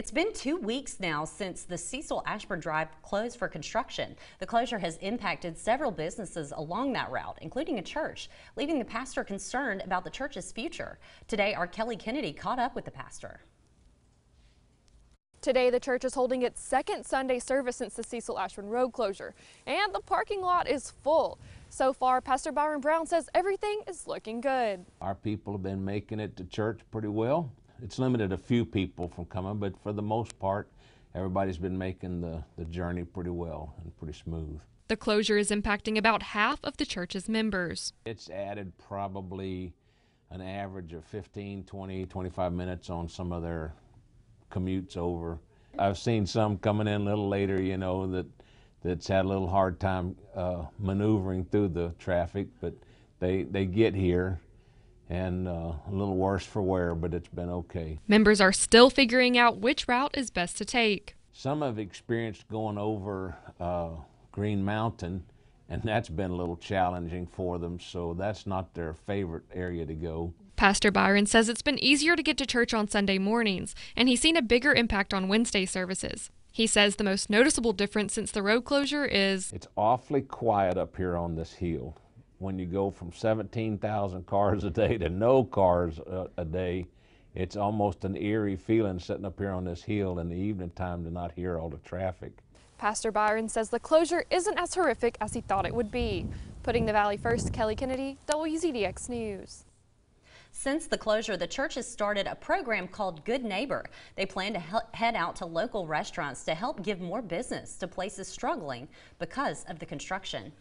It's been two weeks now since the Cecil Ashburn Drive closed for construction. The closure has impacted several businesses along that route, including a church, leaving the pastor concerned about the church's future. Today, our Kelly Kennedy caught up with the pastor. Today, the church is holding its second Sunday service since the Cecil Ashburn Road closure, and the parking lot is full. So far, Pastor Byron Brown says everything is looking good. Our people have been making it to church pretty well. It's limited a few people from coming, but for the most part, everybody's been making the, the journey pretty well and pretty smooth. The closure is impacting about half of the church's members. It's added probably an average of 15, 20, 25 minutes on some of their commutes over. I've seen some coming in a little later, you know, that that's had a little hard time uh, maneuvering through the traffic, but they they get here and uh, a little worse for wear, but it's been okay. Members are still figuring out which route is best to take. Some have experienced going over uh, Green Mountain, and that's been a little challenging for them, so that's not their favorite area to go. Pastor Byron says it's been easier to get to church on Sunday mornings, and he's seen a bigger impact on Wednesday services. He says the most noticeable difference since the road closure is it's awfully quiet up here on this hill when you go from 17,000 cars a day to no cars a, a, day, it's almost an eerie feeling sitting up here on this hill in the evening time to not hear all the traffic. Pastor Byron says the closure isn't as horrific as he thought it would be. Putting the Valley First, Kelly Kennedy, WZDX News. Since the closure, the church has started a program called Good Neighbor. They plan to head out to local restaurants to help give more business to places struggling because of the construction.